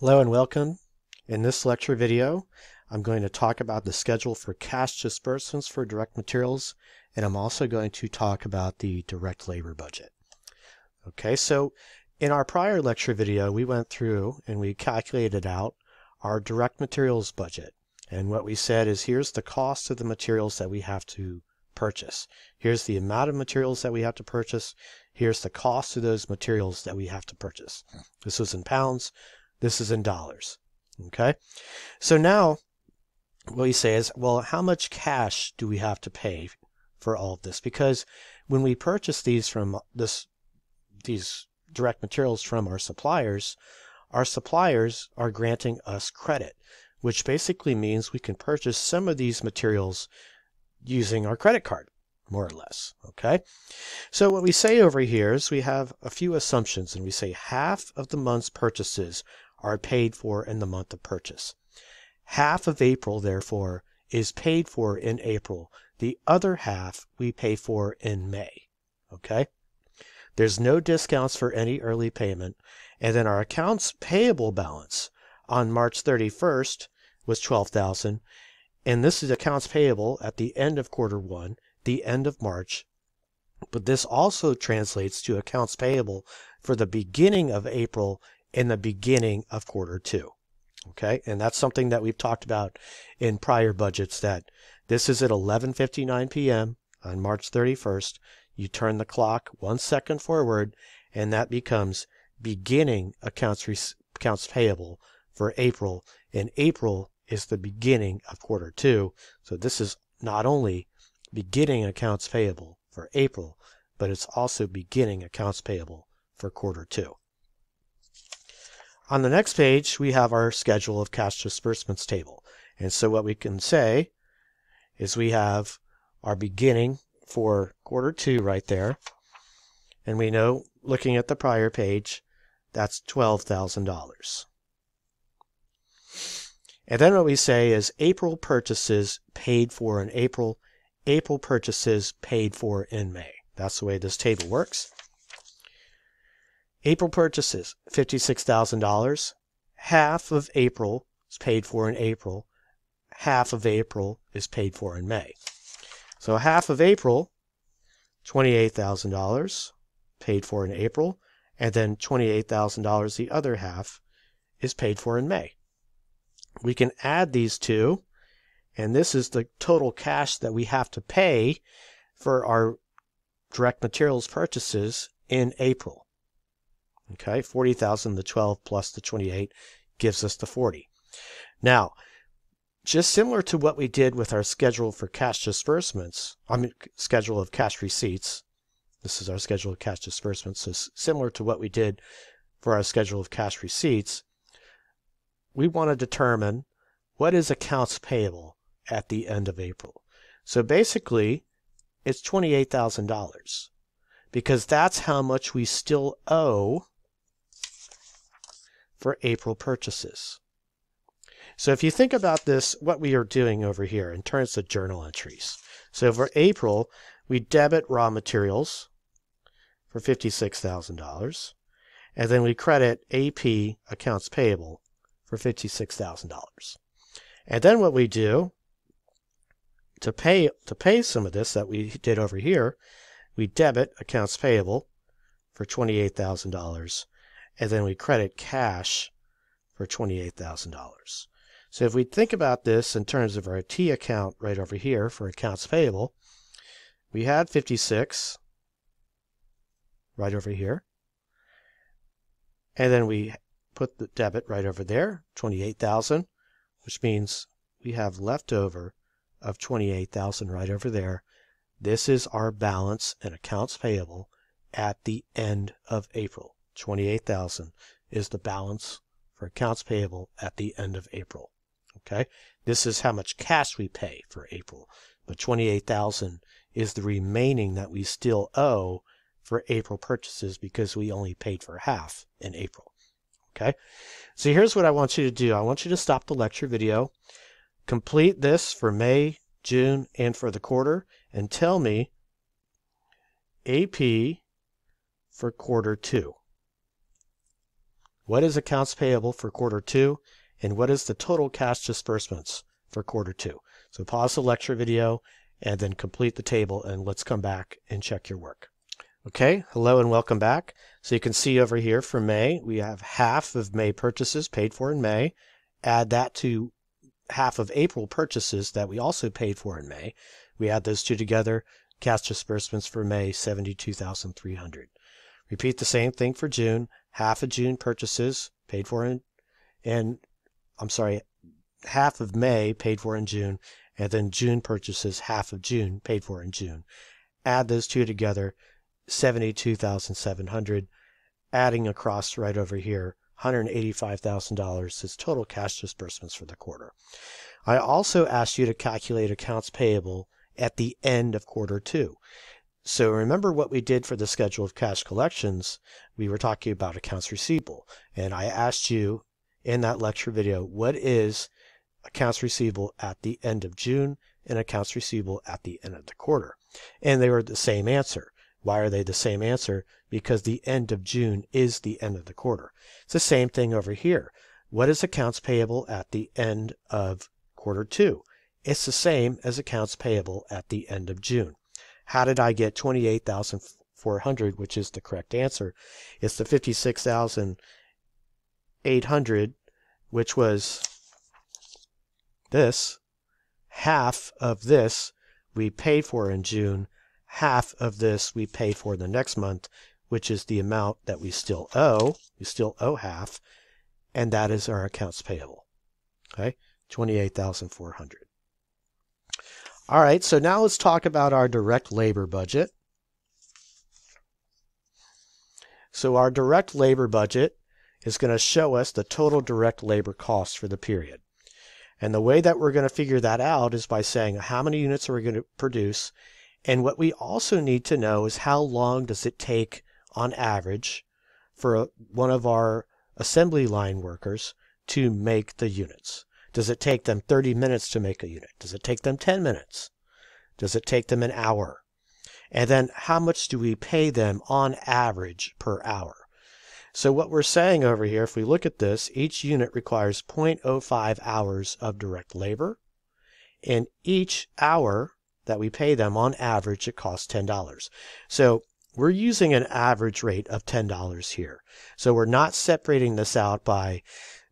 Hello and welcome. In this lecture video, I'm going to talk about the schedule for cash disbursements for direct materials, and I'm also going to talk about the direct labor budget. Okay, so in our prior lecture video, we went through and we calculated out our direct materials budget. And what we said is here's the cost of the materials that we have to purchase. Here's the amount of materials that we have to purchase. Here's the cost of those materials that we have to purchase. This was in pounds. This is in dollars. Okay. So now what we say is, well, how much cash do we have to pay for all of this? Because when we purchase these from this, these direct materials from our suppliers, our suppliers are granting us credit, which basically means we can purchase some of these materials using our credit card, more or less. Okay. So what we say over here is we have a few assumptions and we say half of the month's purchases are paid for in the month of purchase. Half of April, therefore, is paid for in April. The other half we pay for in May. Okay? There's no discounts for any early payment. And then our accounts payable balance on March 31st was 12,000. And this is accounts payable at the end of quarter one, the end of March. But this also translates to accounts payable for the beginning of April in the beginning of quarter two. Okay, and that's something that we've talked about in prior budgets that this is at 11:59 p.m. on March 31st. You turn the clock 1 second forward and that becomes beginning accounts accounts payable for April and April is the beginning of quarter 2. So this is not only beginning accounts payable for April, but it's also beginning accounts payable for quarter 2. On the next page, we have our schedule of cash disbursements table. And so what we can say is we have our beginning for quarter two right there. And we know, looking at the prior page, that's $12,000. And then what we say is April purchases paid for in April, April purchases paid for in May. That's the way this table works. April purchases, $56,000. Half of April is paid for in April. Half of April is paid for in May. So half of April, $28,000 paid for in April, and then $28,000 the other half is paid for in May. We can add these two, and this is the total cash that we have to pay for our direct materials purchases in April. Okay, 40,000, the 12 plus the 28 gives us the 40. Now, just similar to what we did with our schedule for cash disbursements, I mean, schedule of cash receipts. This is our schedule of cash disbursements. So similar to what we did for our schedule of cash receipts, we want to determine what is accounts payable at the end of April. So basically, it's $28,000 because that's how much we still owe for April purchases. So if you think about this, what we are doing over here in terms of journal entries. So for April, we debit raw materials for $56,000, and then we credit AP accounts payable for $56,000. And then what we do to pay to pay some of this that we did over here, we debit accounts payable for $28,000 and then we credit cash for $28,000. So if we think about this in terms of our T account right over here for accounts payable, we had 56 right over here. And then we put the debit right over there, 28,000, which means we have leftover of 28,000 right over there. This is our balance in accounts payable at the end of April. 28,000 is the balance for accounts payable at the end of April. Okay? This is how much cash we pay for April, but 28,000 is the remaining that we still owe for April purchases because we only paid for half in April. Okay? So here's what I want you to do. I want you to stop the lecture video, complete this for May, June, and for the quarter, and tell me AP for quarter two. What is accounts payable for quarter two, and what is the total cash disbursements for quarter two. So pause the lecture video and then complete the table and let's come back and check your work. Okay, hello and welcome back. So you can see over here for May, we have half of May purchases paid for in May. Add that to half of April purchases that we also paid for in May. We add those two together, cash disbursements for May, 72,300. Repeat the same thing for June, half of June purchases paid for in, and I'm sorry, half of May paid for in June, and then June purchases half of June paid for in June. Add those two together, 72,700, adding across right over here, $185,000 is total cash disbursements for the quarter. I also asked you to calculate accounts payable at the end of quarter two. So remember what we did for the schedule of cash collections? We were talking about accounts receivable. And I asked you in that lecture video, what is accounts receivable at the end of June and accounts receivable at the end of the quarter? And they were the same answer. Why are they the same answer? Because the end of June is the end of the quarter. It's the same thing over here. What is accounts payable at the end of quarter two? It's the same as accounts payable at the end of June. How did I get 28,400, which is the correct answer? It's the 56,800, which was this. Half of this we paid for in June half of this we pay for the next month, which is the amount that we still owe. We still owe half, and that is our accounts payable. Okay, 28,400. All right, so now let's talk about our direct labor budget. So our direct labor budget is going to show us the total direct labor costs for the period. And the way that we're going to figure that out is by saying how many units are we going to produce and what we also need to know is how long does it take on average for one of our assembly line workers to make the units? Does it take them 30 minutes to make a unit? Does it take them 10 minutes? Does it take them an hour? And then how much do we pay them on average per hour? So what we're saying over here, if we look at this, each unit requires 0.05 hours of direct labor. And each hour that we pay them on average, it costs $10. So we're using an average rate of $10 here. So we're not separating this out by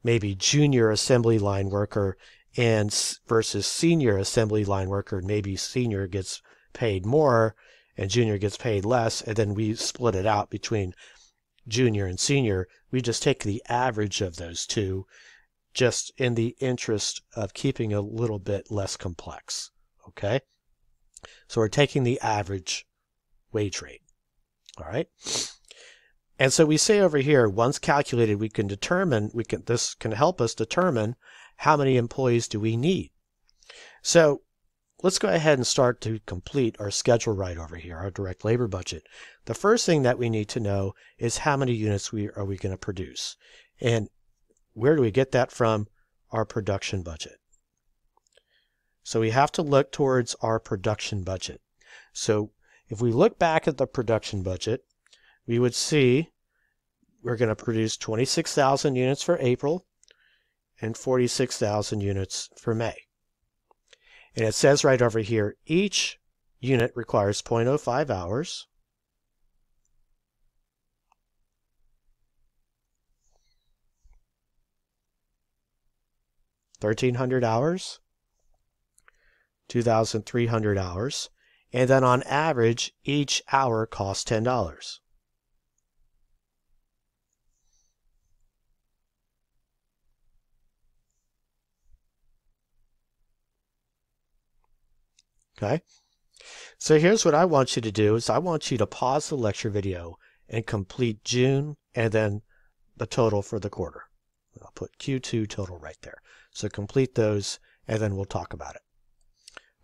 maybe junior assembly line worker and versus senior assembly line worker. Maybe senior gets paid more and junior gets paid less. And then we split it out between junior and senior. We just take the average of those two just in the interest of keeping a little bit less complex. Okay. So we're taking the average wage rate. All right. And so we say over here, once calculated, we can determine, we can, this can help us determine how many employees do we need. So let's go ahead and start to complete our schedule right over here, our direct labor budget. The first thing that we need to know is how many units we are we going to produce. And where do we get that from? Our production budget. So we have to look towards our production budget. So if we look back at the production budget, we would see we're going to produce 26,000 units for April and 46,000 units for May. And it says right over here, each unit requires 0.05 hours. Thirteen hundred hours 2,300 hours, and then on average, each hour costs $10. Okay? So here's what I want you to do is I want you to pause the lecture video and complete June and then the total for the quarter. I'll put Q2 total right there. So complete those and then we'll talk about it.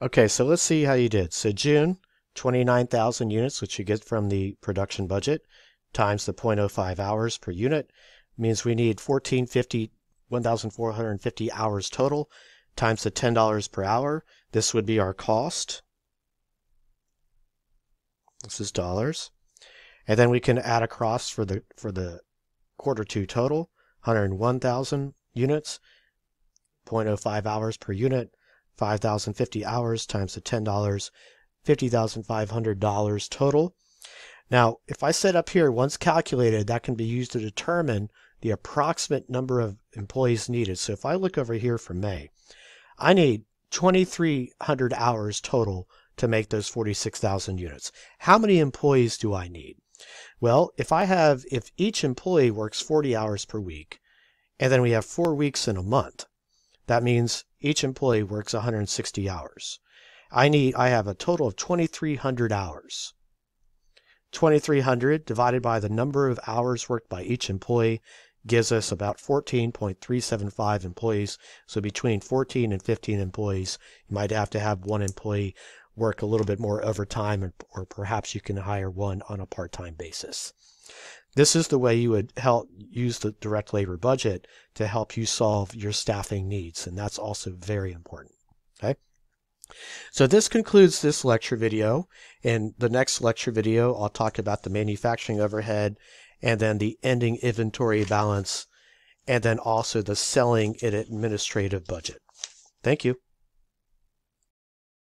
Okay, so let's see how you did. So June, 29,000 units, which you get from the production budget, times the 0.05 hours per unit, means we need 1450, 1,450 hours total, times the $10 per hour. This would be our cost. This is dollars. And then we can add across for the for the quarter two total. 101,000 units, 0.05 hours per unit, 5,050 hours times the $10, $50,500 total. Now, if I set up here, once calculated, that can be used to determine the approximate number of employees needed. So if I look over here for May, I need 2,300 hours total to make those 46,000 units. How many employees do I need? Well, if I have, if each employee works 40 hours per week, and then we have four weeks in a month, that means each employee works 160 hours. I need, I have a total of 2,300 hours. 2,300 divided by the number of hours worked by each employee gives us about 14.375 employees. So between 14 and 15 employees, you might have to have one employee work a little bit more overtime, or perhaps you can hire one on a part-time basis. This is the way you would help use the direct labor budget to help you solve your staffing needs, and that's also very important. Okay. So this concludes this lecture video. In the next lecture video, I'll talk about the manufacturing overhead and then the ending inventory balance and then also the selling and administrative budget. Thank you.